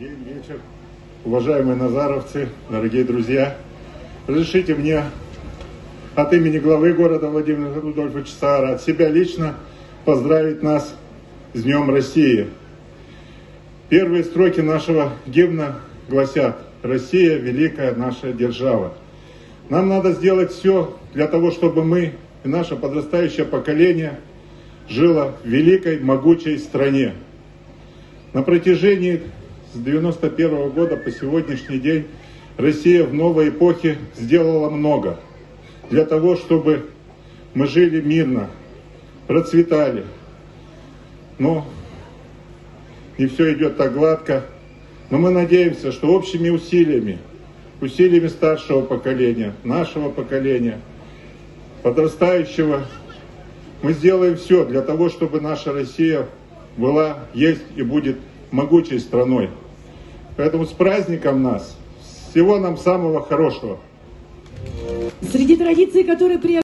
День, вечер. Уважаемые назаровцы, дорогие друзья, разрешите мне от имени главы города Владимира Рудольфовича Саара, от себя лично поздравить нас с Днем России. Первые строки нашего гимна гласят «Россия – великая наша держава». Нам надо сделать все для того, чтобы мы и наше подрастающее поколение жило в великой, могучей стране. На протяжении с 91 года по сегодняшний день Россия в новой эпохе сделала много для того, чтобы мы жили мирно, процветали. Но не все идет так гладко. Но мы надеемся, что общими усилиями, усилиями старшего поколения, нашего поколения, подрастающего, мы сделаем все для того, чтобы наша Россия была, есть и будет могучей страной. Поэтому с праздником нас! Всего нам самого хорошего! Среди традиций, которые при